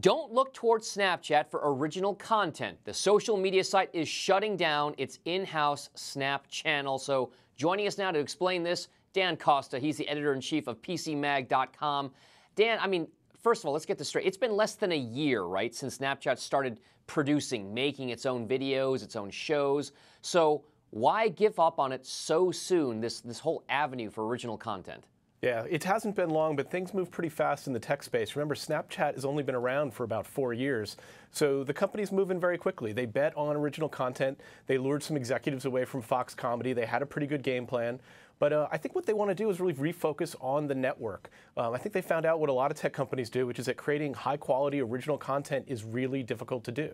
Don't look towards Snapchat for original content. The social media site is shutting down its in house Snap channel. So, joining us now to explain this, Dan Costa. He's the editor in chief of PCMag.com. Dan, I mean, first of all, let's get this straight. It's been less than a year, right, since Snapchat started producing, making its own videos, its own shows. So, why give up on it so soon, this, this whole avenue for original content? Yeah, it hasn't been long, but things move pretty fast in the tech space. Remember, Snapchat has only been around for about four years. So the company's moving very quickly. They bet on original content. They lured some executives away from Fox Comedy. They had a pretty good game plan. But uh, I think what they want to do is really refocus on the network. Um, I think they found out what a lot of tech companies do, which is that creating high quality original content is really difficult to do.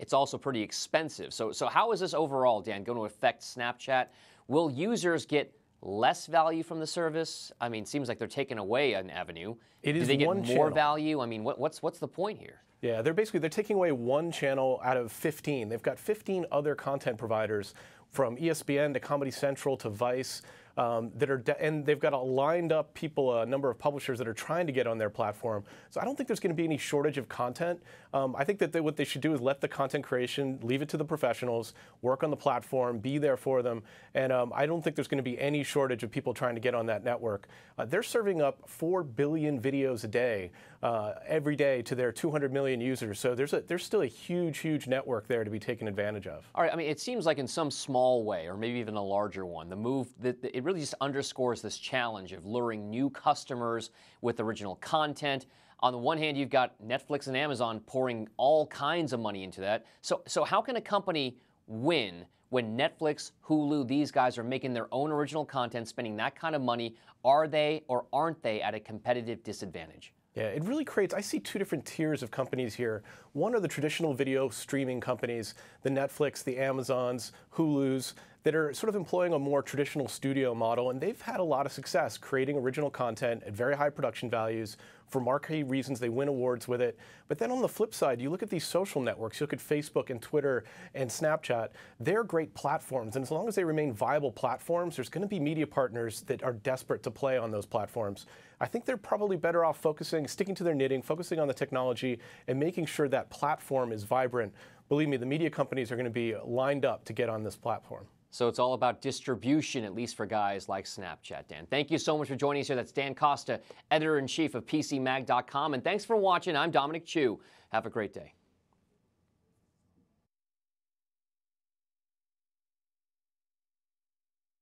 It's also pretty expensive. So, so how is this overall, Dan, going to affect Snapchat? Will users get less value from the service? I mean, seems like they're taking away an avenue. It is Do they get one more channel. value? I mean, what, what's what's the point here? Yeah, they're basically they're taking away one channel out of 15. They've got 15 other content providers from ESPN to Comedy Central to Vice um, that are and they've got a lined up people, a number of publishers that are trying to get on their platform. So I don't think there's going to be any shortage of content. Um, I think that they, what they should do is let the content creation, leave it to the professionals, work on the platform, be there for them, and um, I don't think there's going to be any shortage of people trying to get on that network. Uh, they're serving up four billion videos a day uh, every day to their 200 million users. So there's a there's still a huge, huge network there to be taken advantage of. All right, I mean, it seems like in some small way, or maybe even a larger one, the move that it really just underscores this challenge of luring new customers with original content. On the one hand, you've got Netflix and Amazon pouring all kinds of money into that. So, so how can a company win when Netflix, Hulu, these guys are making their own original content, spending that kind of money? Are they or aren't they at a competitive disadvantage? Yeah, it really creates. I see two different tiers of companies here. One are the traditional video streaming companies, the Netflix, the Amazons, Hulus, that are sort of employing a more traditional studio model, and they've had a lot of success creating original content at very high production values. For marquee reasons, they win awards with it. But then on the flip side, you look at these social networks, you look at Facebook and Twitter and Snapchat, they're great platforms. And as long as they remain viable platforms, there's going to be media partners that are desperate to play on those platforms. I think they're probably better off focusing, sticking to their knitting, focusing on the technology, and making sure that platform is vibrant. Believe me, the media companies are going to be lined up to get on this platform. So it's all about distribution, at least for guys like Snapchat, Dan. Thank you so much for joining us here. That's Dan Costa, editor in chief of PCMag.com. And thanks for watching. I'm Dominic Chu. Have a great day.